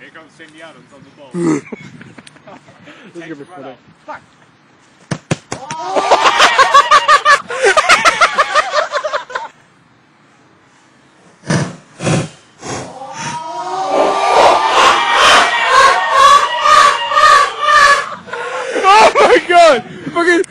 Here comes Cindy Adams on the ball. this is gonna be funny. Fuck! Oh my god! Fucking